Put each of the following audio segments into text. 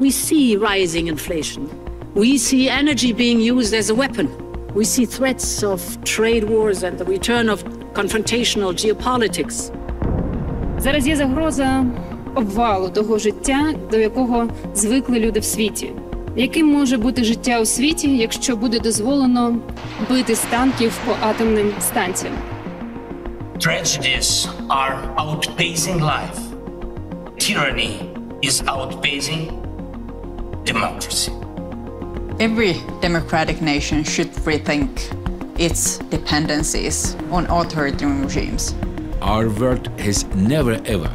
We see rising inflation. We see energy being used as a weapon. We see threats of trade wars and the return of confrontational geopolitics. Зараз є загроза обвалу того життя, до якого звикли люди в світі. Яким може бути життя у світі, якщо буде дозволено бити з танків по атомним станціям? Tragedies are outpacing life. Tyranny is outpacing democracy. Every democratic nation should rethink its dependencies on authoritarian regimes. Our world has never ever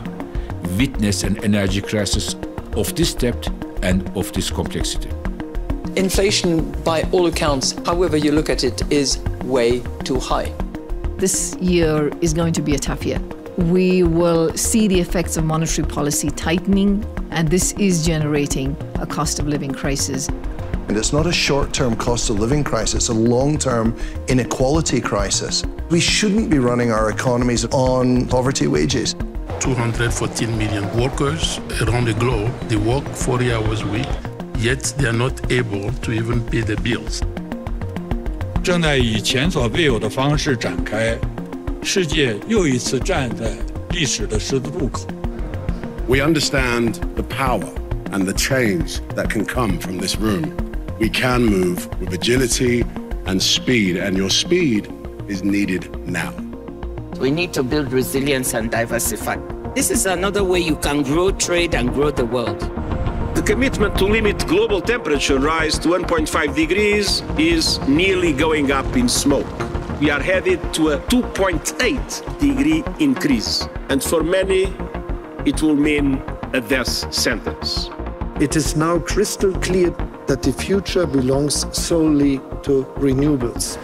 witnessed an energy crisis of this depth and of this complexity. Inflation, by all accounts, however you look at it, is way too high. This year is going to be a tough year We will see the effects of monetary policy tightening, and this is generating a cost of living crisis. And it's not a short term cost of living crisis, it's a long term inequality crisis. We shouldn't be running our economies on poverty wages. 214 million workers around the globe. They work 40 hours a week, yet they are not able to even pay their bills. 正在以前所未有的方式展开， 世界又一次站在历史的十字路口。 We understand the power and the change that can come from this room. We can move with agility and speed, and your speed is needed now. We need to build resilience and diversify. This is another way you can grow trade and grow the world. The commitment to limit global temperature rise to 1.5 degrees is nearly going up in smoke. We are headed to a 2.8 degree increase. And for many, it will mean a death sentence. It is now crystal clear that the future belongs solely to renewables.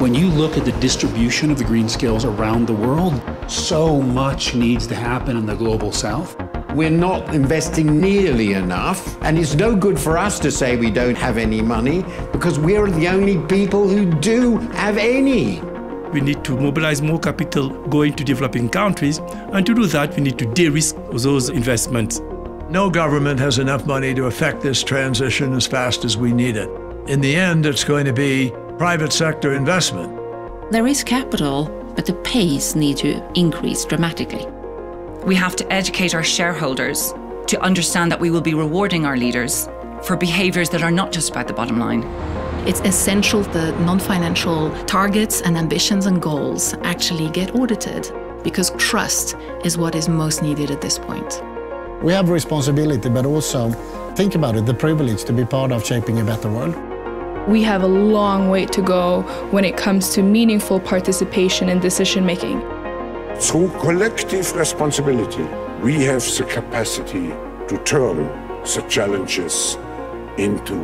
When you look at the distribution of the green skills around the world, so much needs to happen in the global south. We're not investing nearly enough, and it's no good for us to say we don't have any money because we're the only people who do have any. We need to mobilize more capital going to developing countries, and to do that, we need to de risk those investments. No government has enough money to effect this transition as fast as we need it. In the end, it's going to be private sector investment. There is capital, but the pace needs to increase dramatically. We have to educate our shareholders to understand that we will be rewarding our leaders for behaviours that are not just about the bottom line. It's essential that non financial targets and ambitions and goals actually get audited because trust is what is most needed at this point. We have responsibility, but also think about it the privilege to be part of shaping a better world. We have a long way to go when it comes to meaningful participation in decision making. Through collective responsibility, we have the capacity to turn the challenges into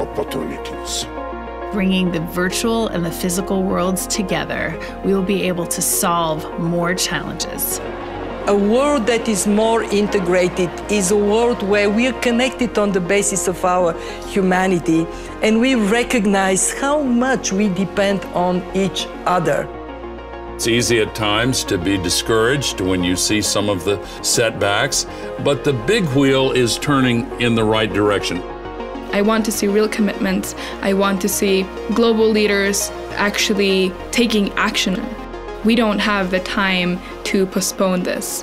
opportunities. Bringing the virtual and the physical worlds together, we will be able to solve more challenges. A world that is more integrated is a world where we are connected on the basis of our humanity and we recognize how much we depend on each other. It's easy at times to be discouraged when you see some of the setbacks, but the big wheel is turning in the right direction. I want to see real commitments. I want to see global leaders actually taking action. We don't have the time to postpone this.